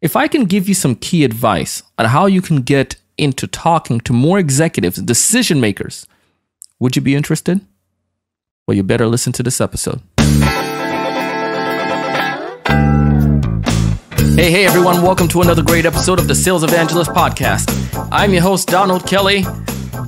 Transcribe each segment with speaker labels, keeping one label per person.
Speaker 1: If I can give you some key advice on how you can get into talking to more executives, decision makers, would you be interested? Well, you better listen to this episode. Hey, hey, everyone, welcome to another great episode of the Sales Evangelist Podcast. I'm your host, Donald Kelly,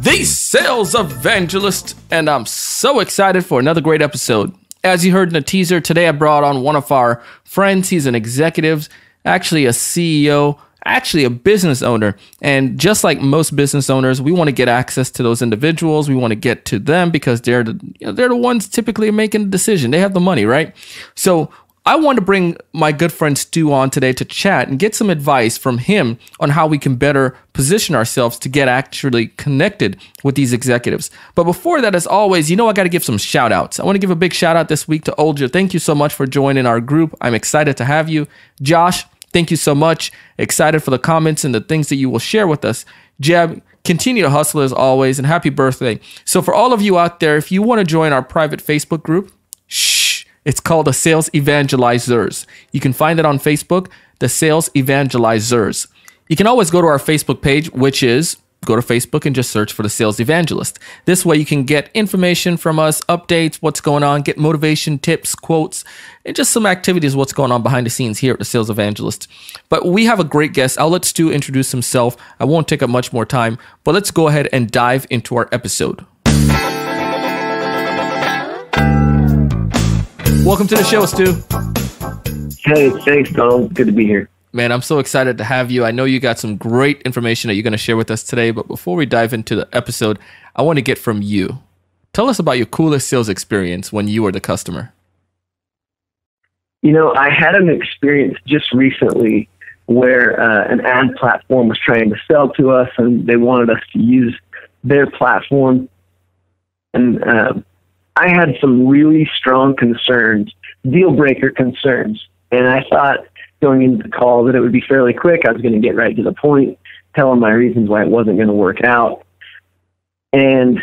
Speaker 1: the Sales Evangelist, and I'm so excited for another great episode. As you heard in the teaser, today I brought on one of our friends. He's an executive, actually a CEO, actually a business owner. And just like most business owners, we want to get access to those individuals. We want to get to them because they're the, you know, they're the ones typically making the decision. They have the money, right? So I want to bring my good friend Stu on today to chat and get some advice from him on how we can better position ourselves to get actually connected with these executives. But before that, as always, you know, I got to give some shout outs. I want to give a big shout out this week to Olja. Thank you so much for joining our group. I'm excited to have you. Josh, thank you so much. Excited for the comments and the things that you will share with us. Jeb, continue to hustle as always and happy birthday. So, for all of you out there, if you want to join our private Facebook group, shh it's called the Sales Evangelizers. You can find it on Facebook, the Sales Evangelizers. You can always go to our Facebook page, which is go to Facebook and just search for the Sales Evangelist. This way you can get information from us, updates, what's going on, get motivation, tips, quotes, and just some activities, what's going on behind the scenes here at the Sales Evangelist. But we have a great guest. I'll let Stu introduce himself. I won't take up much more time, but let's go ahead and dive into our episode. Welcome to the show, Stu.
Speaker 2: Hey, thanks, Donald. Good to be here.
Speaker 1: Man, I'm so excited to have you. I know you got some great information that you're going to share with us today, but before we dive into the episode, I want to get from you. Tell us about your coolest sales experience when you were the customer.
Speaker 2: You know, I had an experience just recently where uh, an ad platform was trying to sell to us and they wanted us to use their platform. And uh, I had some really strong concerns, deal breaker concerns. And I thought going into the call that it would be fairly quick. I was going to get right to the point, tell them my reasons why it wasn't going to work out. And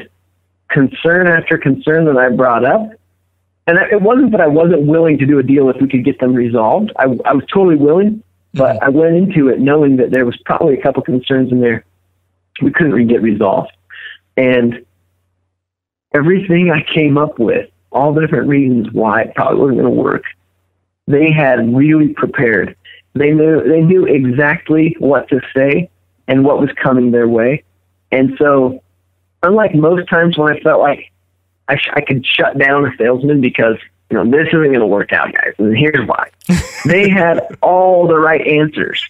Speaker 2: concern after concern that I brought up, and it wasn't that I wasn't willing to do a deal if we could get them resolved. I, I was totally willing, but mm-hmm. I went into it knowing that there was probably a couple concerns in there we couldn't really get resolved. And everything I came up with, all the different reasons why it probably wasn't going to work, they had really prepared. They knew they knew exactly what to say and what was coming their way. And so, unlike most times when I felt like I, sh- I could shut down a salesman because you know this isn't going to work out, guys, and here's why. they had all the right answers,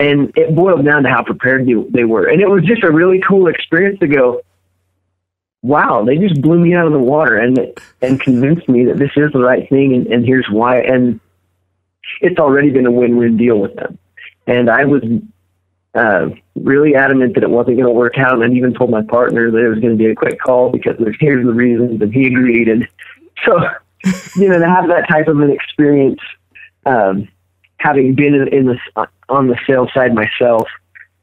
Speaker 2: and it boiled down to how prepared they, they were. And it was just a really cool experience to go wow, they just blew me out of the water and and convinced me that this is the right thing and, and here's why. And it's already been a win-win deal with them. And I was uh, really adamant that it wasn't going to work out, and I even told my partner that it was going to be a quick call because there's here's the reasons, and he agreed. And so, you know, to have that type of an experience, um, having been in, in the on the sales side myself,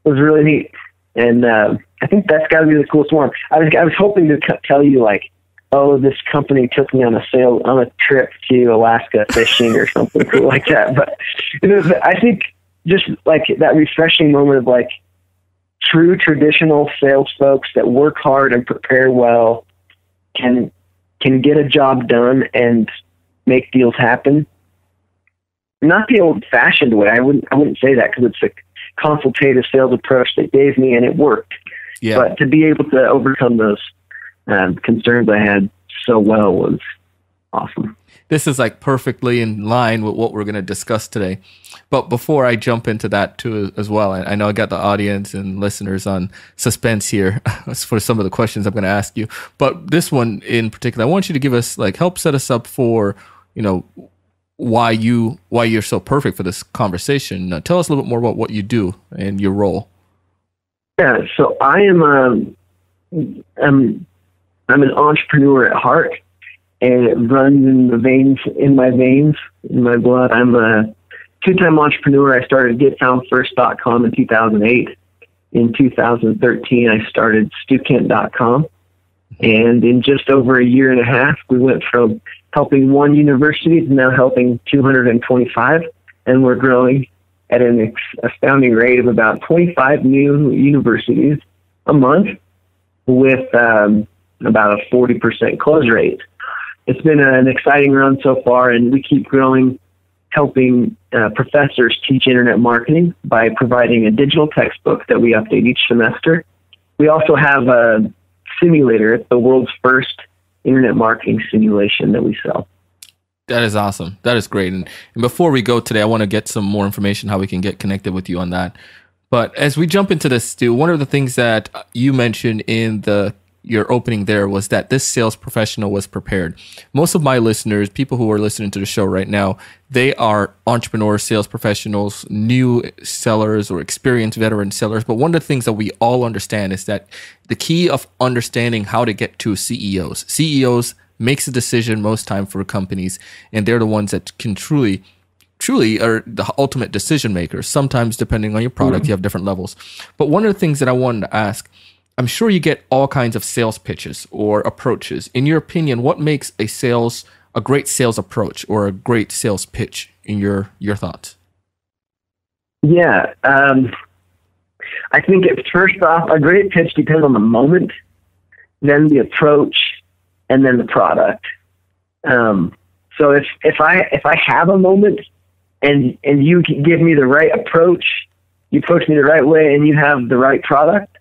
Speaker 2: was really neat. And uh, I think that's got to be the coolest one. I was I was hoping to tell you like, oh, this company took me on a sail on a trip to Alaska fishing or something cool like that. But it was, I think just like that refreshing moment of like true traditional sales folks that work hard and prepare well can can get a job done and make deals happen. Not the old fashioned way. I wouldn't I wouldn't say that because it's a consultative sales approach they gave me and it worked. Yeah. But to be able to overcome those um, concerns I had so well was awesome.
Speaker 1: This is like perfectly in line with what we're going to discuss today. But before I jump into that too, as well, I, I know I got the audience and listeners on suspense here for some of the questions I'm going to ask you. But this one in particular, I want you to give us like help set us up for you know why you why you're so perfect for this conversation. Uh, tell us a little bit more about what you do and your role.
Speaker 2: Yeah, so I am um, I'm I'm an entrepreneur at heart, and it runs in the veins in my veins in my blood. I'm a two-time entrepreneur. I started GetFoundFirst.com in 2008. In 2013, I started StuKent.com, and in just over a year and a half, we went from helping one university to now helping 225, and we're growing at an astounding rate of about 25 new universities a month with um, about a 40% close rate. It's been an exciting run so far, and we keep growing, helping uh, professors teach internet marketing by providing a digital textbook that we update each semester. We also have a simulator. It's the world's first internet marketing simulation that we sell.
Speaker 1: That is awesome. That is great. And, and before we go today, I want to get some more information how we can get connected with you on that. But as we jump into this, Stu, one of the things that you mentioned in the your opening there was that this sales professional was prepared. Most of my listeners, people who are listening to the show right now, they are entrepreneurs, sales professionals, new sellers, or experienced veteran sellers. But one of the things that we all understand is that the key of understanding how to get to CEOs, CEOs makes a decision most time for companies, and they're the ones that can truly truly are the ultimate decision makers. Sometimes, depending on your product, mm-hmm. you have different levels. But one of the things that I wanted to ask I'm sure you get all kinds of sales pitches or approaches. In your opinion, what makes a sales a great sales approach or a great sales pitch in your your thoughts?
Speaker 2: Yeah, um, I think it, first off, a great pitch depends on the moment, then the approach, and then the product. Um, so if if I if I have a moment and and you give me the right approach, you approach me the right way, and you have the right product,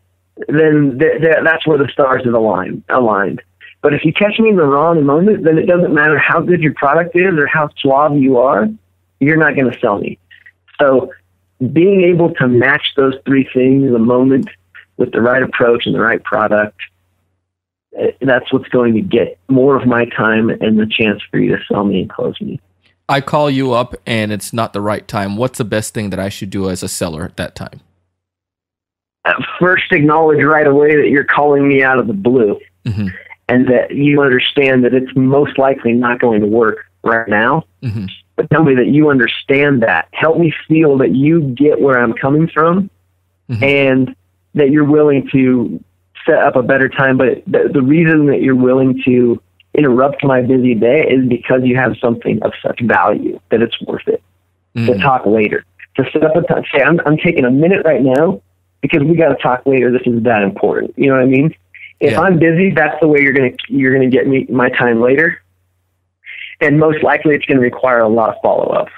Speaker 2: then th- th- that's where the stars are aligned. aligned. But if you catch me in the wrong moment, then it doesn't matter how good your product is or how suave you are, you're not going to sell me. So being able to match those three things, in the moment with the right approach and the right product, eh, that's what's going to get more of my time and the chance for you to sell me and close me.
Speaker 1: I call you up and it's not the right time. What's the best thing that I should do as a seller at that time?
Speaker 2: First acknowledge right away that you're calling me out of the blue mm-hmm. and that you understand that it's most likely not going to work right now. Mm-hmm. But tell me that you understand that. Help me feel that you get where I'm coming from mm-hmm. and that you're willing to set up a better time. But the, the reason that you're willing to interrupt my busy day is because you have something of such value that it's worth it to mm. talk later. To set up a time, say, I'm, I'm taking a minute right now because we got to talk later. This is that important. You know what I mean? If yeah. I'm busy, that's the way you're gonna you're gonna get me my time later, and most likely it's going to require a lot of follow up.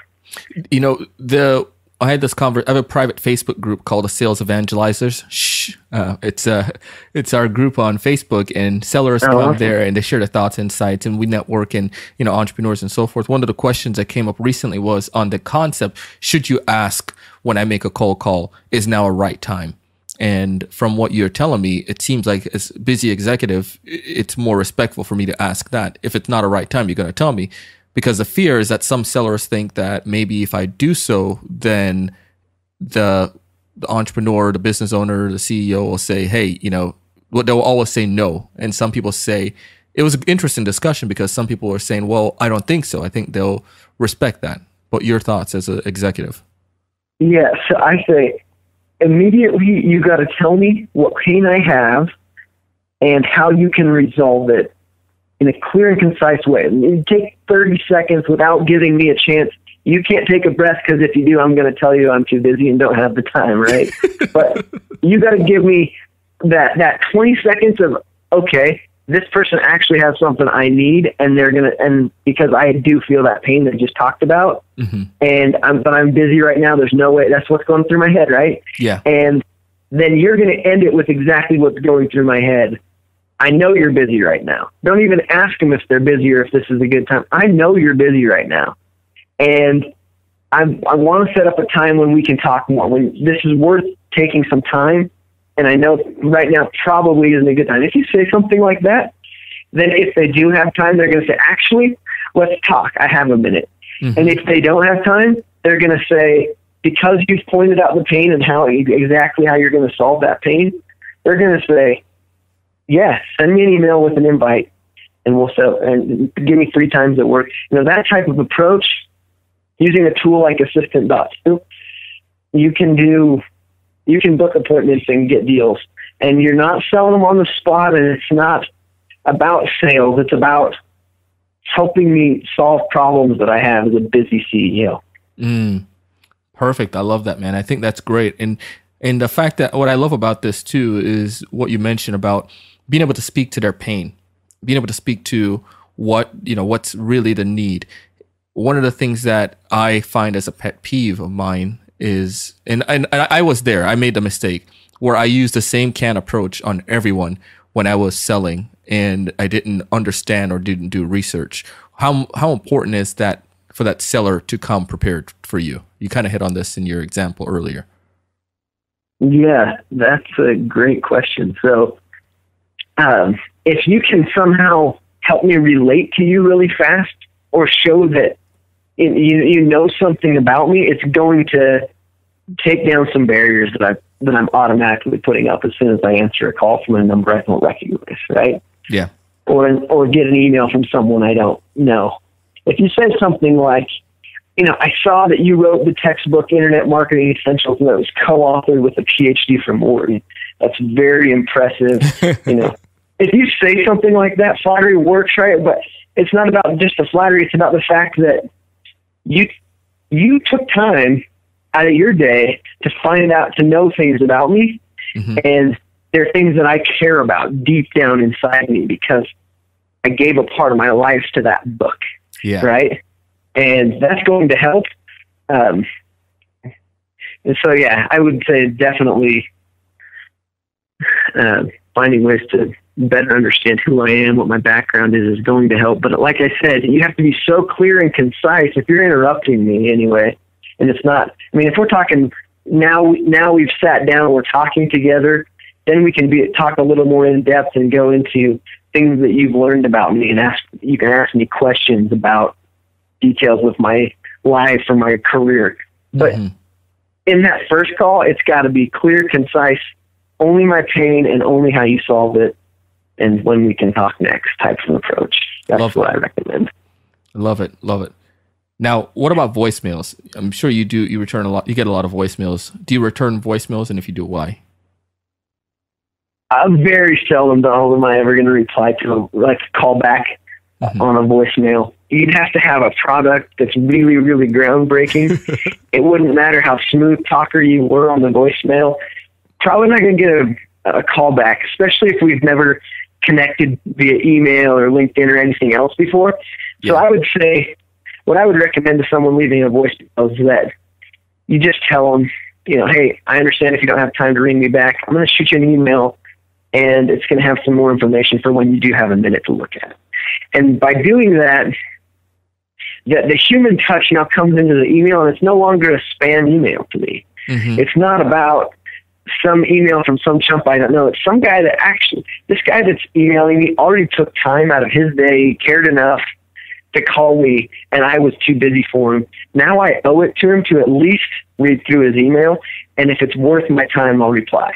Speaker 1: You know the I had this convert. I have a private Facebook group called the Sales Evangelizers. Shh, uh, it's uh, it's our group on Facebook, and sellers oh, come okay. there and they share their thoughts, insights, and we network and you know entrepreneurs and so forth. One of the questions that came up recently was on the concept: Should you ask when I make a cold call, is now a right time? And from what you're telling me, it seems like as busy executive, it's more respectful for me to ask that. If it's not a right time, you're going to tell me. Because the fear is that some sellers think that maybe if I do so, then the the entrepreneur, the business owner, the CEO will say, "Hey, you know," they'll always say no. And some people say it was an interesting discussion because some people are saying, "Well, I don't think so." I think they'll respect that. But your thoughts as an executive?
Speaker 2: Yes, I say immediately you got to tell me what pain I have and how you can resolve it in a clear and concise way. You take 30 seconds without giving me a chance. You can't take a breath because if you do, I'm going to tell you I'm too busy and don't have the time, right? but you got to give me that that 20 seconds of okay, this person actually has something I need, and they're gonna and because I do feel that pain that I just talked about, mm-hmm. and I'm but I'm busy right now. There's no way that's what's going through my head, right?
Speaker 1: Yeah.
Speaker 2: And then you're gonna end it with exactly what's going through my head. I know you're busy right now. Don't even ask them if they're busy or if this is a good time. I know you're busy right now, and I I want to set up a time when we can talk more. When this is worth taking some time and I know right now probably isn't a good time. If you say something like that, then if they do have time, they're going to say, actually, let's talk. I have a minute. Mm-hmm. And if they don't have time, they're going to say, because you've pointed out the pain and how exactly how you're going to solve that pain, they're going to say, yeah, send me an email with an invite and we'll sell and give me three times at work. You know, that type of approach using a tool like assistant.to, you can do you can book appointments and get deals. And you're not selling them on the spot, and it's not about sales. It's about helping me solve problems that I have as a busy CEO.
Speaker 1: Mm, Perfect. I love that, man. I think that's great. And and the fact that what I love about this too is what you mentioned about being able to speak to their pain, being able to speak to what, you know, what's really the need. One of the things that I find as a pet peeve of mine is and, and I was there. I made the mistake where I used the same can approach on everyone when I was selling and I didn't understand or didn't do research. How how important is that for that seller to come prepared for you? You kind of hit on this in your example earlier.
Speaker 2: Yeah, that's a great question. So, um, if you can somehow help me relate to you really fast or show that you, you know something about me, it's going to take down some barriers that I that I'm automatically putting up as soon as I answer a call from a number I don't recognize, right?
Speaker 1: Yeah.
Speaker 2: Or or get an email from someone I don't know. If you say something like, you know, I saw that you wrote the textbook Internet Marketing Essentials and that was co-authored with a PhD from Wharton. That's very impressive. you know, if you say something like that, flattery works, right? But it's not about just the flattery. It's about the fact that you you took time out of your day to find out to know things about me, mm-hmm. and there are things that I care about deep down inside me because I gave a part of my life to that book.
Speaker 1: Yeah.
Speaker 2: Right and that's going to help. Um, and so, yeah, I would say definitely uh, finding ways to better understand who I am, what my background is, is going to help. But like I said, you have to be so clear and concise. If you're interrupting me anyway, and it's not, I mean, if we're talking now, now we've sat down, we're talking together, then we can be talk a little more in depth and go into things that you've learned about me and ask. You can ask me questions about details with my life or my career. But mm-hmm. in that first call, it's got to be clear, concise, only my pain and only how you solve it, and when we can talk next type of approach. That's love what it. I recommend.
Speaker 1: I love it, love it. Now, what about voicemails? I'm sure you do. You return a lot. You get a lot of voicemails. Do you return voicemails, and if you do, why?
Speaker 2: I'm very seldom, though, am I ever going to reply to like call back mm-hmm. on a voicemail. You'd have to have a product that's really, really groundbreaking. it wouldn't matter how smooth talker you were on the voicemail. Probably not going to get a, a call back, especially if we've never connected via email or LinkedIn or anything else before. Yeah. So I would say what I would recommend to someone leaving a voicemail is that you just tell them, you know, hey, I understand if you don't have time to ring me back. I'm going to shoot you an email, and it's going to have some more information for when you do have a minute to look at. It. And by doing that, the, the human touch now comes into the email, and it's no longer a spam email to me. Mm-hmm. It's not about some email from some chump I don't know. It's some guy that actually, this guy that's emailing me already took time out of his day, cared enough to call me, and I was too busy for him. Now I owe it to him to at least read through his email, and if it's worth my time, I'll reply.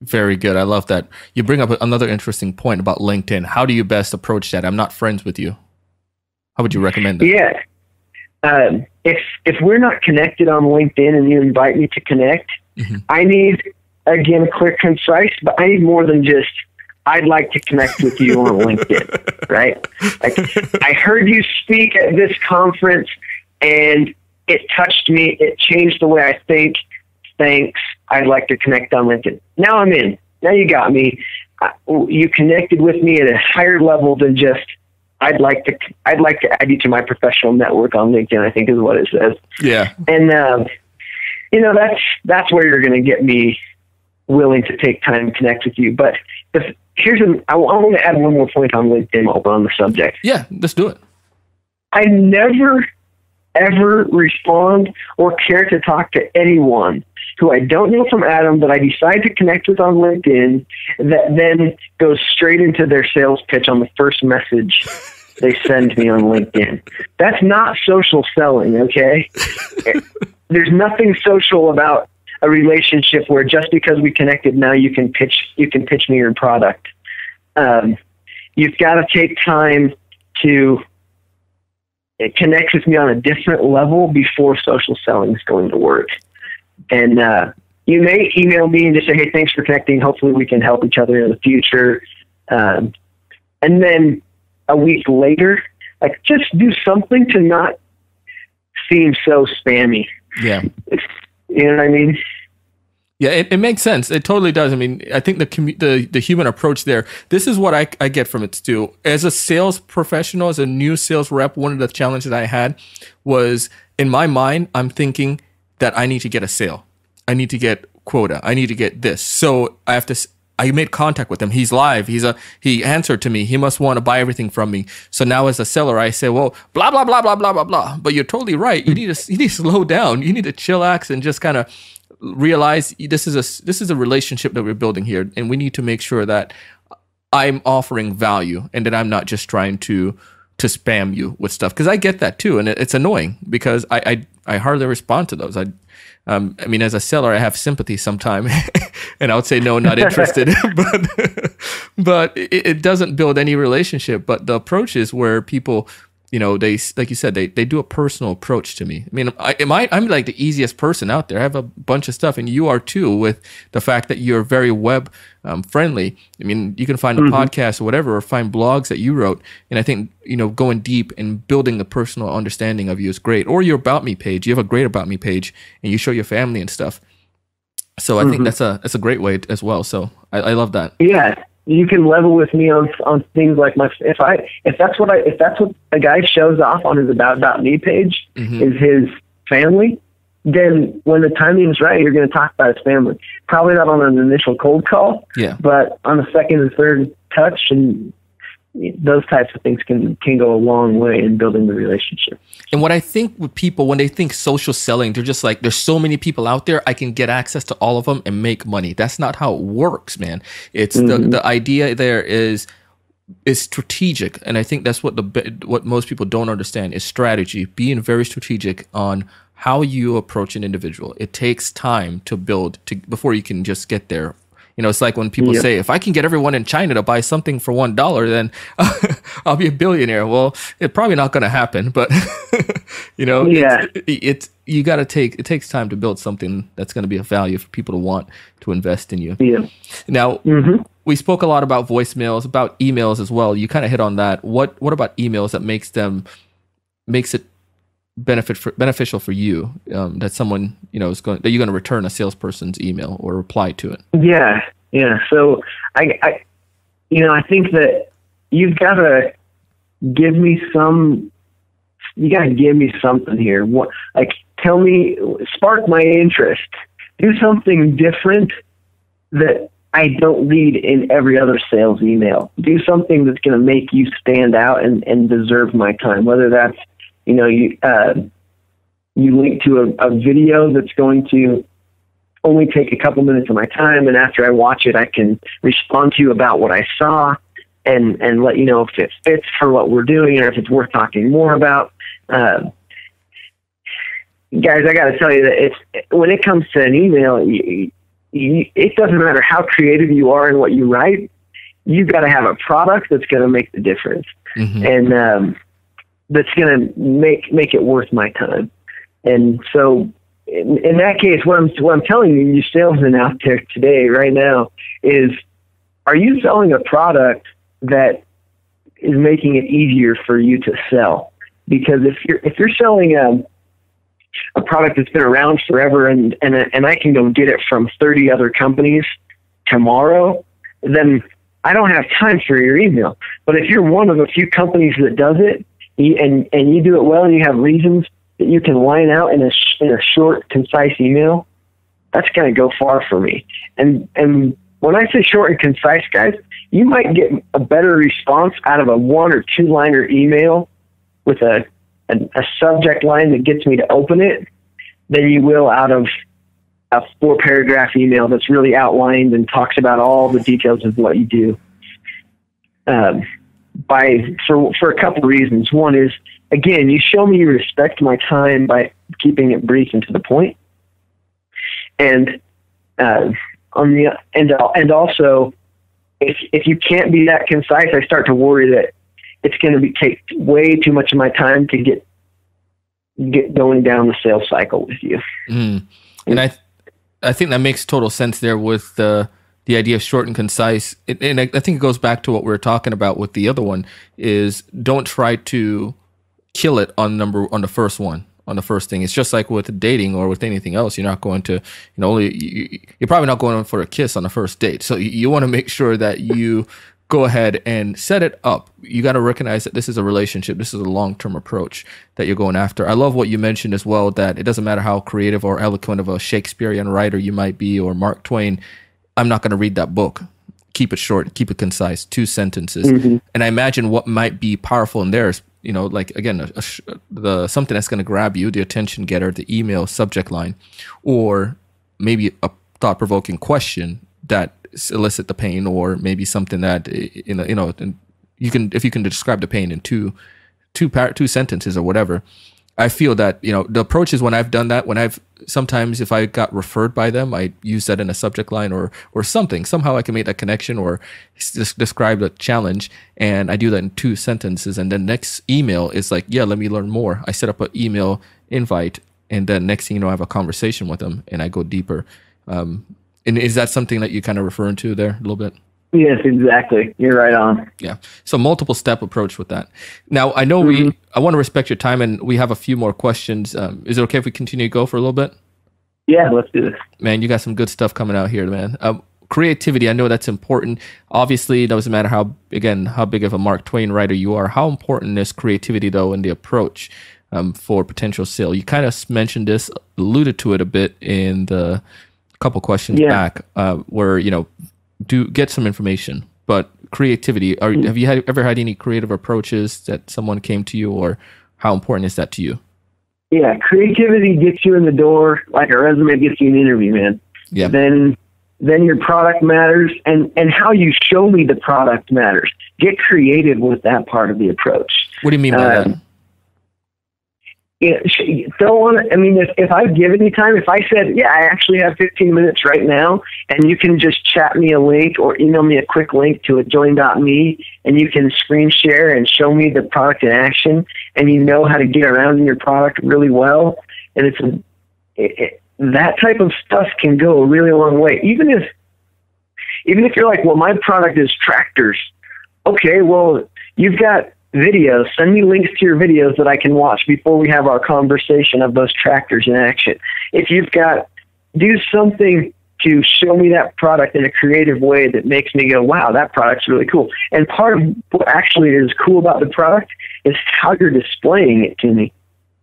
Speaker 1: Very good. I love that. You bring up another interesting point about LinkedIn. How do you best approach that? I'm not friends with you. How would you recommend that?
Speaker 2: Yeah. Um, if if we're not connected on LinkedIn and you invite me to connect, mm-hmm. I need again clear, concise, but I need more than just I'd like to connect with you on LinkedIn, right? Like I heard you speak at this conference and it touched me. It changed the way I think thanks. I'd like to connect on LinkedIn. Now I'm in. Now you got me. You connected with me at a higher level than just I'd like to I'd like to add you to my professional network on LinkedIn. I think is what it says.
Speaker 1: Yeah.
Speaker 2: And um, you know that's that's where you're going to get me willing to take time to connect with you. But if, here's an, I, I want to add one more point on LinkedIn while we're on the subject.
Speaker 1: Yeah, let's do it.
Speaker 2: I never ever respond or care to talk to anyone who I don't know from Adam that I decide to connect with on LinkedIn that then goes straight into their sales pitch on the first message they send me on LinkedIn. That's not social selling, okay? There's nothing social about a relationship where just because we connected now you can pitch you can pitch me your product. Um, you've got to take time to connect with me on a different level before social selling is going to work. And uh, you may email me and just say, hey, thanks for connecting. Hopefully we can help each other in the future. Um, and then a week later, like just do something to not seem so spammy.
Speaker 1: Yeah.
Speaker 2: You know what I mean?
Speaker 1: Yeah, it, it makes sense. It totally does. I mean, I think the commu- the the human approach there. This is what I, I get from it too. As a sales professional, as a new sales rep, one of the challenges I had was in my mind, I'm thinking that I need to get a sale. I need to get quota. I need to get this. So I have to. I made contact with him. He's live. He's a he answered to me. He must want to buy everything from me. So now as a seller, I say, well, blah blah blah blah blah blah blah. But you're totally right. You need to you need to slow down. You need to chillax and just kind of realize this is a this is a relationship that we're building here, and we need to make sure that I'm offering value and that I'm not just trying to to spam you with stuff because I get that too, and it, it's annoying because I, I I hardly respond to those. I um I mean as a seller I have sympathy sometimes, and I would say no, not interested, but but it, it doesn't build any relationship. But the approach is where people. You know, they like you said, they, they do a personal approach to me. I mean, I, am I I'm like the easiest person out there. I have a bunch of stuff, and you are too, with the fact that you're very web um, friendly. I mean, you can find a podcast or whatever, or find blogs that you wrote. And I think you know, going deep and building a personal understanding of you is great. Or your about me page. You have a great about me page, and you show your family and stuff. So I think that's a that's a great way as well. So I, I love that.
Speaker 2: Yeah, you can level with me on on things like my if I if that's what I if that's what a guy shows off on his about about me page mm-hmm. is his family. Then when the timing is right, you're going to talk about his family. Probably not on an initial cold call,
Speaker 1: Yeah.
Speaker 2: but on the second and third touch, and those types of things can can go a long way in building the relationship.
Speaker 1: And what I think with people when they think social selling, they're just like, there's so many people out there, I can get access to all of them and make money. That's not how it works, man. It's the mm-hmm. the idea there is is strategic, and I think that's what the what most people don't understand is strategy. Being very strategic on how you approach an individual. It takes time to build to before you can just get there. You know, it's like when people
Speaker 2: Yeah.
Speaker 1: say, if I can get everyone in China to buy something for one dollar, then I'll be a billionaire. Well, it's probably not going to happen, but you know,
Speaker 2: Yeah.
Speaker 1: it's, it's you got to take it takes time to build something that's going to be of value for people to want to invest in you.
Speaker 2: Yeah.
Speaker 1: Now, mm-hmm. we spoke a lot about voicemails, about emails as well. You kind of hit on that. What what about emails that makes them makes it benefit for, beneficial for you um, that someone you know is going that you're going to return a salesperson's email or reply to it?
Speaker 2: Yeah, yeah. So I, I, you know, I think that you've got to give me some. You got to give me something here. What, like, tell me, spark my interest. Do something different that I don't read in every other sales email. Do something that's going to make you stand out and, and deserve my time. Whether that's, you know, you uh, you link to a, a video that's going to only take a couple minutes of my time and after I watch it I can respond to you about what I saw and and let you know if it fits for what we're doing or if it's worth talking more about. Uh, guys, I got to tell you that it's when it comes to an email, you, you, it doesn't matter how creative you are in what you write. You've got to have a product that's going to make the difference, and um, that's going to make make it worth my time. And so, in, in that case, what I'm what I'm telling you, you salesmen out there today, right now, is are you selling a product that is making it easier for you to sell? Because if you're if you're selling a a product that's been around forever and and and I can go get it from 30 other companies tomorrow, then I don't have time for your email. But if you're one of a few companies that does it, you- and and you do it well, and you have reasons that you can line out in a sh- in a short, concise email, that's going to go far for me. And and when I say short and concise, guys, you might get a better response out of a one or two liner email with a, a a subject line that gets me to open it than you will out of a four paragraph email that's really outlined and talks about all the details of what you do. Um, by for for a couple of reasons. One is again, you show me you respect my time by keeping it brief and to the point, and uh, on the and and also if if you can't be that concise, I start to worry that it's going to be take way too much of my time to get get going down the sales cycle with you.
Speaker 1: Mm. And I, I think that makes total sense there with the the idea of short and concise. And I, think it goes back to what we were talking about with the other one: is don't try to kill it on number on the first one on the first thing. It's just like with dating or with anything else. You're not going to, you know, only you, you're probably not going for a kiss on the first date. So you, you want to make sure that you go ahead and set it up. You got to recognize that this is a relationship. This is a long term approach that you're going after. I love what you mentioned as well that it doesn't matter how creative or eloquent of a Shakespearean writer you might be or Mark Twain. I'm not going to read that book. Keep it short, keep it concise, two sentences. Mm-hmm. And I imagine what might be powerful in there is, you know, like again, a, a, the something that's going to grab you, the attention getter, the email subject line, or maybe a thought provoking question that elicit the pain or maybe something that in you know you can if you can describe the pain in two two par- two sentences or whatever i feel that you know the approach is when i've done that when i've sometimes if i got referred by them i use that in a subject line or or something. Somehow i can make that connection or just describe the challenge and i do that in two sentences. And then next email is like yeah let me learn more. I set up an email invite and then next thing you know i have a conversation with them and i go deeper. Um, and is that something that you kind of referring to there a little bit?
Speaker 2: Yes, exactly. You're right on.
Speaker 1: Yeah. So multiple step approach with that. Now I know mm-hmm. we. I want to respect your time, and we have a few more questions. Um, is it okay if we continue to go for a little bit?
Speaker 2: Yeah, let's do this.
Speaker 1: Man, you got some good stuff coming out here, man. Um, creativity, I know that's important. Obviously, it doesn't matter how again how big of a Mark Twain writer you are. How important is creativity though in the approach um, for potential sale? You kind of mentioned this, alluded to it a bit in the couple questions yeah. back uh, where you know do get some information but creativity are, mm-hmm. have you had, ever had any creative approaches that someone came to you or how important is that to you?
Speaker 2: Yeah creativity gets you in the door like a resume gets you an interview man. Yeah. Then then your product matters and and how you show me the product matters. Get creative with that part of the approach.
Speaker 1: What do you mean by um, that
Speaker 2: don't want to, I mean, if, if I've given you time, if I said, yeah, I actually have 15 minutes right now, and you can just chat me a link or email me a quick link to a join.me, and you can screen share and show me the product in action, and you know how to get around in your product really well, and it's a, it, it, that type of stuff can go a really long way. Even if, even if you're like, well, my product is tractors. Okay, well, you've got videos. Send me links to your videos that I can watch before we have our conversation of those tractors in action. If you've got, do something to show me that product in a creative way that makes me go, wow, that product's really cool. And part of what actually is cool about the product is how you're displaying it to me.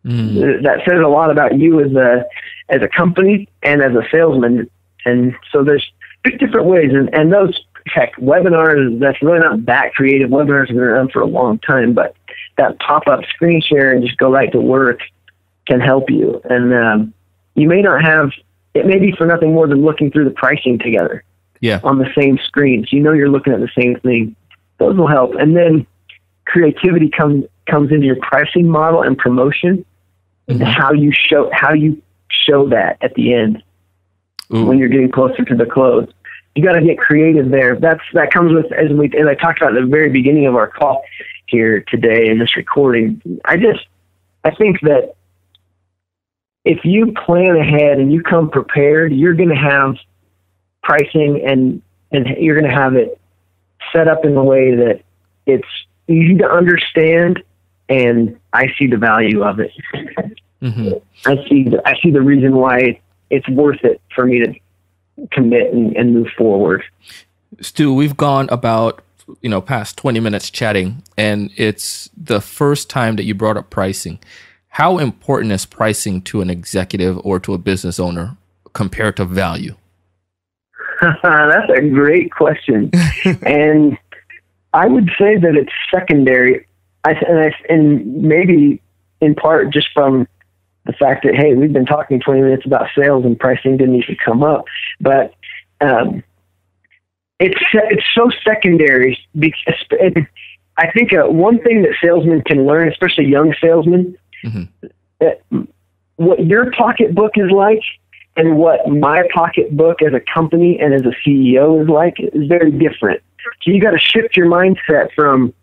Speaker 2: Mm. That says a lot about you as a as a company and as a salesman. And so there's different ways, and, and those heck, webinars, that's really not that creative. Webinars have been around for a long time, but that pop up screen share and just go right to work can help you. And um, you may not have, it may be for nothing more than looking through the pricing together
Speaker 1: yeah.
Speaker 2: on the same screen. So you know you're looking at the same thing. Those will help. And then creativity comes comes into your pricing model and promotion mm-hmm. and how you show how you show that at the end Ooh. when you're getting closer to the close you got to get creative there. That's that comes with as we as I talked about at the very beginning of our call here today in this recording. I just I think that if you plan ahead and you come prepared, you're going to have pricing and and you're going to have it set up in a way that it's easy to understand, and I see the value of it. Mm-hmm. I see the, I see the reason why it's worth it for me to commit and, and move forward.
Speaker 1: Stu, we've gone about you know past 20 minutes chatting and it's the first time that you brought up pricing. How important is pricing to an executive or to a business owner compared to value?
Speaker 2: That's a great question. And i would say that it's secondary I, and, I, and maybe in part just from the fact that hey, we've been talking 20 minutes about sales and pricing didn't even come up, but um, it's it's so secondary because I think uh, one thing that salesmen can learn, especially young salesmen, mm-hmm. what your pocketbook is like and what my pocketbook as a company and as a CEO is like is very different. So you got to shift your mindset from,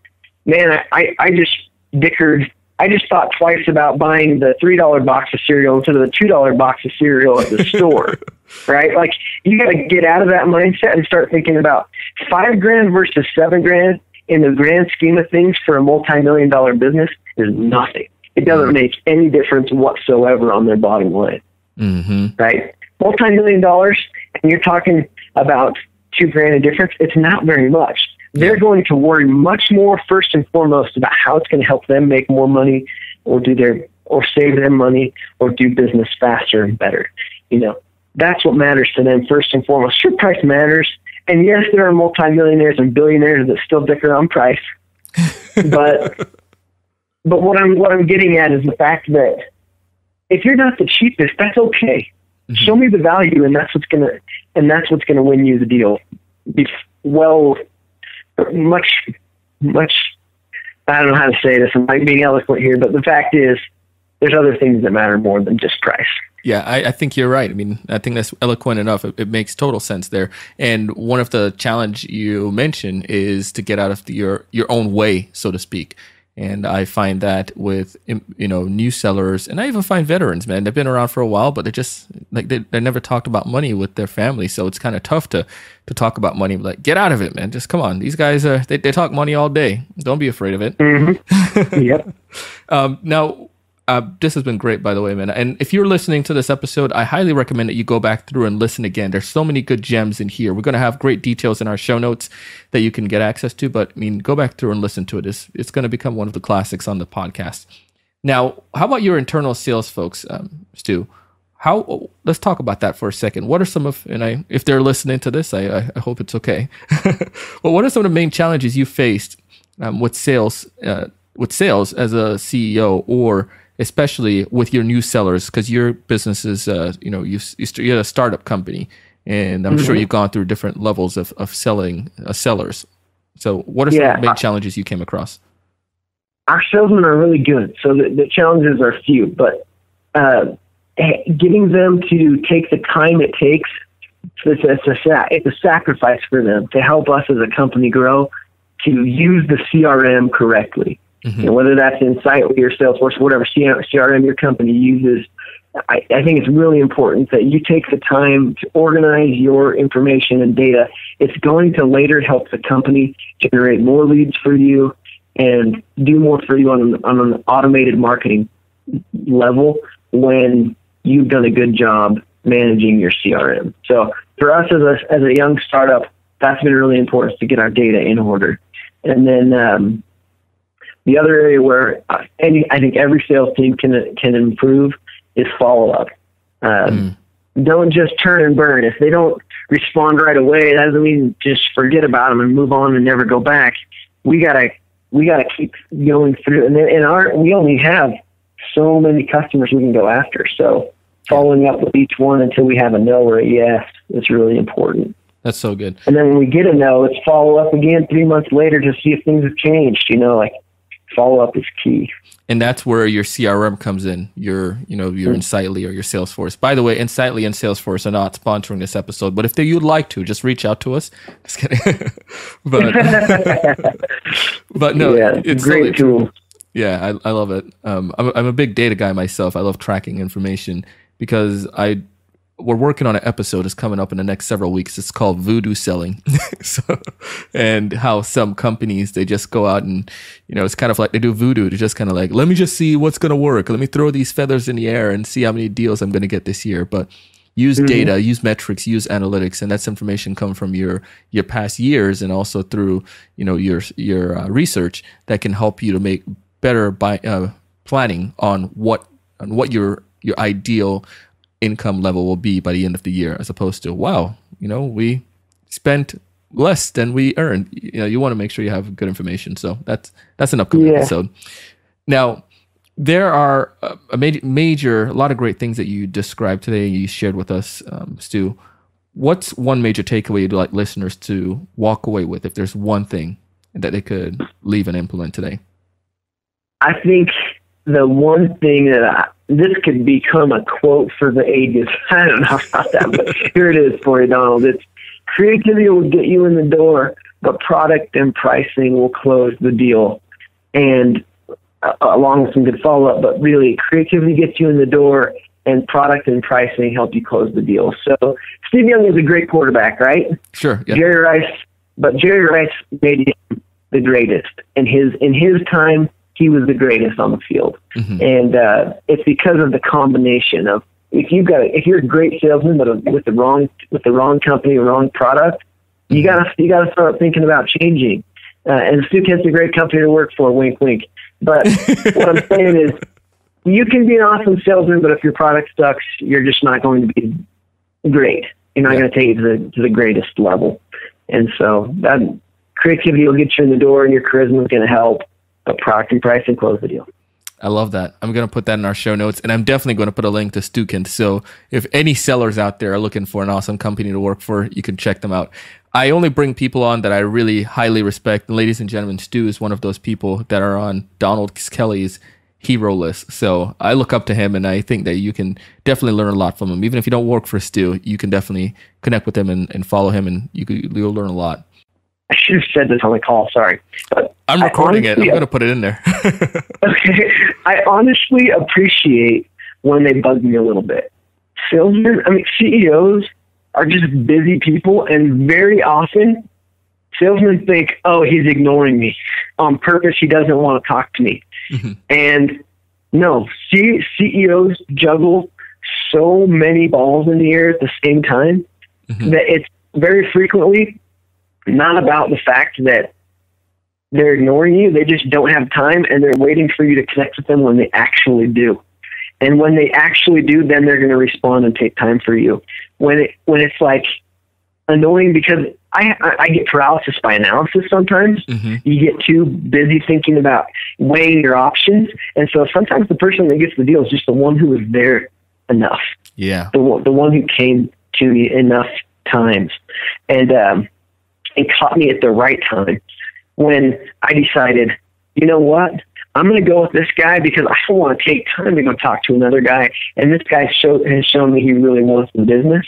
Speaker 2: man, I, I, I just dickered I just thought twice about buying the three dollar box of cereal instead of the two dollar box of cereal at the store. Right? Like you gotta get out of that mindset and start thinking about five grand versus seven grand in the grand scheme of things for a multi million dollar business is nothing. It doesn't make any difference whatsoever on their bottom line,
Speaker 1: Mm-hmm.
Speaker 2: right? Multi-million dollars, and you're talking about two grand in difference. It's not very much. They're going to worry much more first and foremost about how it's going to help them make more money, or do their or save them money, or do business faster and better. You know, that's what matters to them first and foremost. Sure, price matters, and yes, there are multimillionaires and billionaires that still dicker on price, but but what I'm what I'm getting at is the fact that if you're not the cheapest, that's okay. Mm-hmm. Show me the value, and that's what's gonna and that's what's gonna win you the deal. Be well, much much. I don't know how to say this. I'm like being eloquent here, but the fact is, there's other things that matter more than just price.
Speaker 1: Yeah, I, I think you're right. I mean, I think that's eloquent enough. It, it makes total sense there. And one of the challenge you mentioned is to get out of the, your your own way, so to speak. And I find that with you know new sellers, and I even find veterans, man, they've been around for a while, but they just like they, they never talked about money with their family, so it's kind of tough to to talk about money. Like, get out of it, man. Just come on. These guys are they, they talk money all day. Don't be afraid of it. Mm-hmm.
Speaker 2: yep.
Speaker 1: Um, now, uh, this has been great, by the way, man. And if you're listening to this episode, I highly recommend that you go back through and listen again. There's so many good gems in here. We're going to have great details in our show notes that you can get access to. But I mean, go back through and listen to it. It's, it's going to become one of the classics on the podcast. Now, how about your internal sales folks, um, Stu? How? Let's talk about that for a second. What are some of, and I, if they're listening to this, I, I, hope it's okay. well, what are some of the main challenges you faced um, with sales, uh, with sales as a CEO, or especially with your new sellers? Because your business is, uh, you know, you, you're a startup company, and I'm sure you've gone through different levels of of selling uh, sellers. So, what are some
Speaker 2: Yeah.
Speaker 1: the main challenges you came across?
Speaker 2: our salesmen are really good, so the, the challenges are few, but uh, getting them to take the time it takes it's, it's, a, it's a sacrifice for them to help us as a company grow to use the CRM correctly. You know, whether that's Insightly or Salesforce, or whatever CRM your company uses, I, I think it's really important that you take the time to organize your information and data. It's going to later help the company generate more leads for you and do more for you on, an- on an automated marketing level when you've done a good job managing your CRM. So for us as a, as a young startup, that's been really important to get our data in order. And then um, the other area where uh, any, I think every sales team can can improve is follow up. Um, Don't just turn and burn. If they don't respond right away, that doesn't mean just forget about them and move on and never go back. We gotta we gotta keep going through. And then- and our we only have so many customers we can go after. So following up with each one until we have a no or a yes is really important.
Speaker 1: That's so good.
Speaker 2: And then when we get a no, let's follow up again three months later to see if things have changed. You know, like follow up is key.
Speaker 1: and that's where your CRM comes in. Your, you know, your Insightly or your Salesforce. By the way, Insightly and Salesforce are not sponsoring this episode, but if they, you'd like to, just reach out to us. Just kidding. but, but no,
Speaker 2: yeah,
Speaker 1: it's
Speaker 2: great tool.
Speaker 1: Yeah, I, I love it. Um, I'm, I'm a big data guy myself. I love tracking information because I we're working on an episode that's coming up in the next several weeks. It's called Voodoo Selling, so and how some companies they just go out and you know it's kind of like they do voodoo. They're just kind of like let me just see what's gonna work. Let me throw these feathers in the air and see how many deals I'm gonna get this year. But use data, use metrics, use analytics, and that's information come from your your past years and also through you know your your uh, research that can help you to make better by uh, planning on what on what your your ideal income level will be by the end of the year, as opposed to wow, you know we spent less than we earned. You know, you want to make sure you have good information. So that's that's an upcoming
Speaker 2: Yeah.
Speaker 1: episode. Now, there are a, a major, major, a lot of great things that you described today. And you shared with us, um, Stu. What's one major takeaway you'd like listeners to walk away with? If there's one thing that they could leave and implement today.
Speaker 2: I think the one thing that I, this could become a quote for the ages. I don't know about that, but here it is for you, Donald. It's creativity will get you in the door, but product and pricing will close the deal. And uh, along with some good follow up, but really creativity gets you in the door and product and pricing help you close the deal. So Steve Young is a great quarterback, right?
Speaker 1: Sure. Yeah.
Speaker 2: Jerry Rice, but Jerry Rice made him the greatest. In his in his time, he was the greatest on the field. Mm-hmm. And uh, it's because of the combination of if you've got if you're a great salesman but with the wrong with the wrong company, wrong product, you mm-hmm. gotta you gotta start thinking about changing. Uh, and Stukent's a great company to work for. Wink, wink. But what I'm saying is, you can be an awesome salesman, but if your product sucks, you're just not going to be great. You're not yeah. going to take it to the, to the greatest level. And so that creativity will get you in the door, and your charisma is going to help. But and price and close the deal.
Speaker 1: I love that. I'm going to put that in our show notes, and I'm definitely going to put a link to Stukent. So if any sellers out there are looking for an awesome company to work for, you can check them out. I only bring people on that I really highly respect. And ladies and gentlemen, Stu is one of those people that are on Donald Kelly's hero list. So I look up to him, and I think that you can definitely learn a lot from him. Even if you don't work for Stu, you can definitely connect with him and, and follow him, and you you'll learn a lot.
Speaker 2: I should have said this on the call. Sorry,
Speaker 1: but I'm recording honestly, it. I'm going to put it in there.
Speaker 2: okay, I honestly appreciate when they bug me a little bit. Salesmen, I mean CEOs, are just busy people, and very often salesmen think, "Oh, he's ignoring me on purpose. He doesn't want to talk to me." Mm-hmm. And no, C- CEOs juggle so many balls in the air at the same time mm-hmm. that it's very frequently not about the fact that they're ignoring you. They just don't have time and they're waiting for you to connect with them when they actually do. And when they actually do, then they're going to respond and take time for you. When it when it's like annoying because I I get paralysis by analysis sometimes. Mm-hmm. You get too busy thinking about weighing your options, and so sometimes the person that gets the deal is just the one who was there enough.
Speaker 1: Yeah,
Speaker 2: the one the one who came to me enough times, and um, and caught me at the right time when I decided, you know what? I'm going to go with this guy because I don't want to take time to go talk to another guy. And this guy show, has shown me he really wants the business.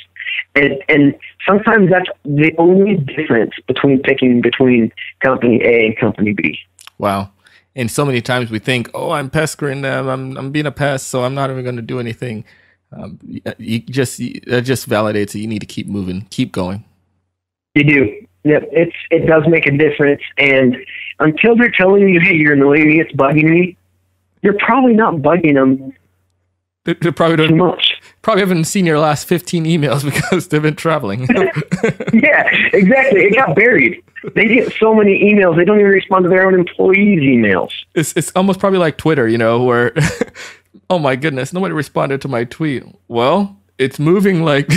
Speaker 2: And, and sometimes that's the only difference between picking between company A and company B.
Speaker 1: Wow. And so many times we think, oh, I'm pestering them. I'm, I'm being a pest, so I'm not even going to do anything. Um, you just, that just validates that you need to keep moving, keep going.
Speaker 2: You do. Yep, it's it does make a difference. And until they're telling you, "Hey, you're annoying me, it's bugging me," you're probably not bugging them.
Speaker 1: They, they probably don't, too much. Probably haven't seen your last 15 emails because they've been traveling.
Speaker 2: yeah, exactly. It got buried. They get so many emails, they don't even respond to their own employees' emails.
Speaker 1: It's it's almost probably like Twitter, you know, where oh my goodness, nobody responded to my tweet. Well, it's moving like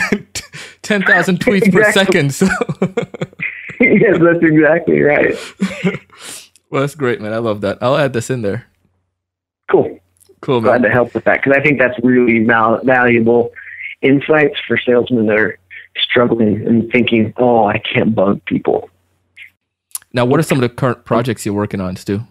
Speaker 1: 10,000 tweets exactly. per second. So
Speaker 2: yes, that's exactly right.
Speaker 1: well, that's great, man. I love that. I'll add this in there.
Speaker 2: Cool.
Speaker 1: Cool,
Speaker 2: man. Glad to help with that because I think that's really val- valuable insights for salesmen that are struggling and thinking, "Oh, I can't bug people."
Speaker 1: Now, what are some of the current projects you're working on, Stu?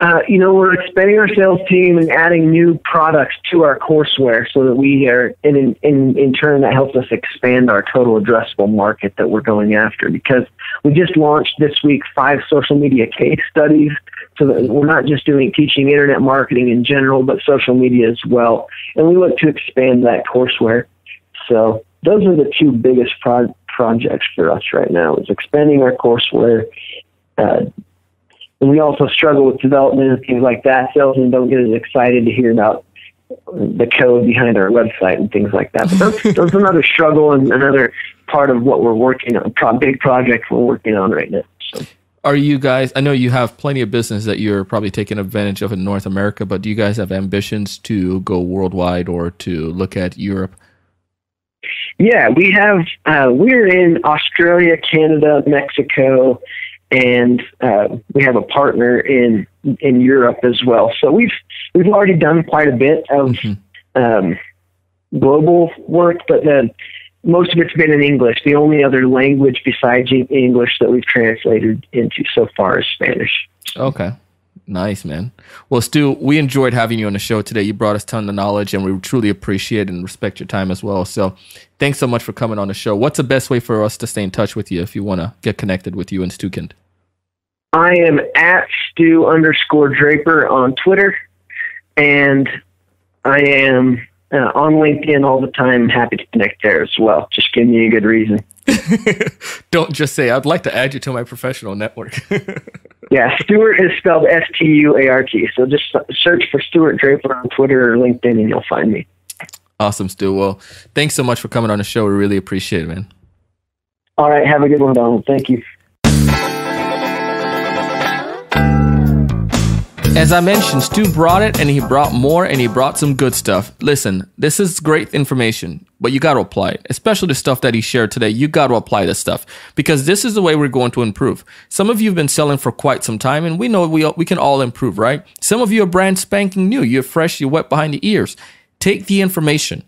Speaker 2: Uh, you know, we're expanding our sales team and adding new products to our courseware so that we are, in, in, in turn, that helps us expand our total addressable market that we're going after. Because we just launched this week five social media case studies so that we're not just doing teaching internet marketing in general, but social media as well. And we look to expand that courseware. So those are the two biggest pro- projects for us right now is expanding our courseware, uh, and we also struggle with development and things like that. Salesmen don't get as excited to hear about the code behind our website and things like that. But that's, that's another struggle and another part of what we're working on, pro- big project we're working on right now. So.
Speaker 1: Are you guys? I know you have plenty of business that you're probably taking advantage of in North America, but do you guys have ambitions to go worldwide or to look at Europe?
Speaker 2: Yeah, we have. Uh, we're in Australia, Canada, Mexico, and uh, we have a partner in in Europe as well. So we've we've already done quite a bit of mm-hmm. um, global work, but then most of it's been in English. The only other language besides English that we've translated into so far is Spanish.
Speaker 1: Okay. Nice, man. Well, Stu, we enjoyed having you on the show today. You brought us a ton of knowledge, and we truly appreciate and respect your time as well. So, thanks so much for coming on the show. What's the best way for us to stay in touch with you if you want to get connected with you and Stukent?
Speaker 2: I am at Stu underscore Draper on Twitter, and I am uh, on LinkedIn all the time. Happy to connect there as well. Just give me a good reason.
Speaker 1: Don't just say, I'd like to add you to my professional network.
Speaker 2: yeah, Stuart is spelled S T U A R T. So just search for Stuart Draper on Twitter or LinkedIn and you'll find me.
Speaker 1: Awesome, Stu. Well, thanks so much for coming on the show. We really appreciate it, man.
Speaker 2: All right. Have a good one, Donald. Thank you.
Speaker 1: As I mentioned, Stu brought it and he brought more and he brought some good stuff. Listen, this is great information, but you got to apply it, especially the stuff that he shared today. You got to apply this stuff because this is the way we're going to improve. Some of you have been selling for quite some time and we know we, we can all improve, right? Some of you are brand spanking new. You're fresh, you're wet behind the ears. Take the information,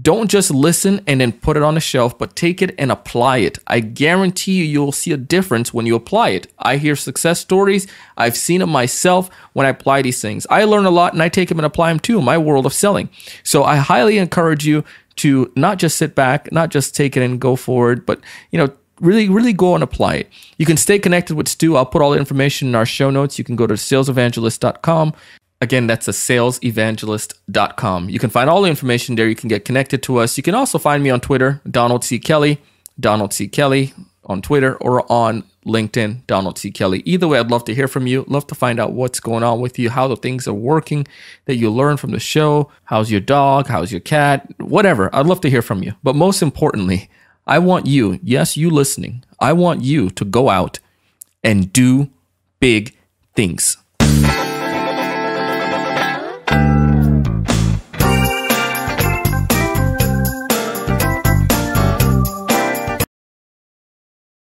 Speaker 1: don't just listen and then put it on the shelf, but take it and apply it. I guarantee you, you'll see a difference when you apply it. I hear success stories. I've seen it myself when I apply these things. I learn a lot and I take them and apply them in my world of selling. So I highly encourage you to not just sit back, not just take it and go forward, but, you know, really, really go and apply it. You can stay connected with Stu. I'll put all the information in our show notes. You can go to salesevangelist.com. Again, that's a salesevangelist.com. You can find all the information there. You can get connected to us. You can also find me on Twitter, Donald C. Kelly, Donald C. Kelly on Twitter or on LinkedIn, Donald C. Kelly. Either way, I'd love to hear from you. Love to find out what's going on with you, how the things are working that you learn from the show. How's your dog? How's your cat? Whatever. I'd love to hear from you. But most importantly, I want you, yes, you listening, I want you to go out and do big things.